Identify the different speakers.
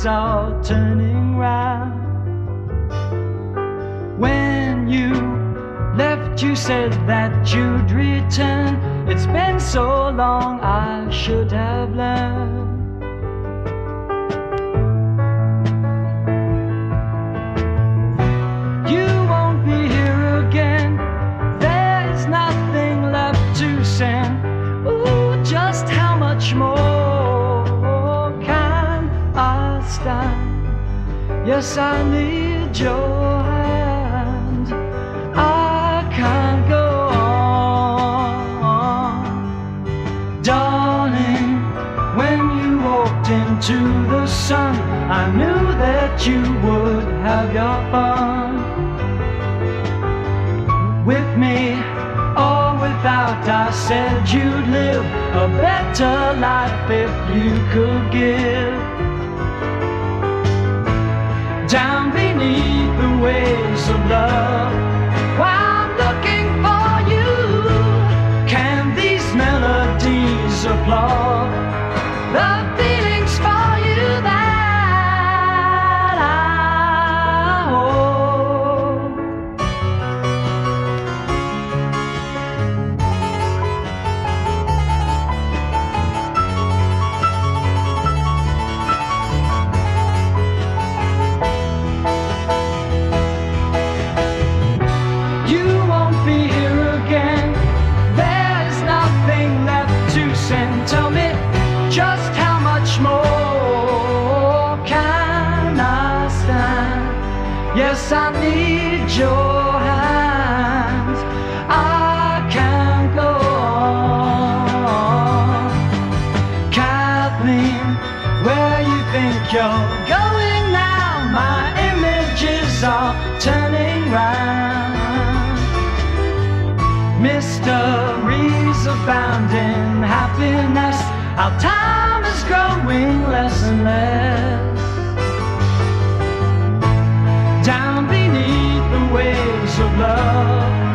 Speaker 1: is all turning round. When you left, you said that you'd return. It's been so long, I should have learned. Yes, I need your hand. I can't go on. Darling, when you walked into the sun, I knew that you would have your fun. With me or without, I said you'd live a better life if you could give applaud the Yes, I need your hands. I can't go on. Kathleen, where you think you're going now? My images are turning round. Mysteries abound in happiness. Our time Waves of love.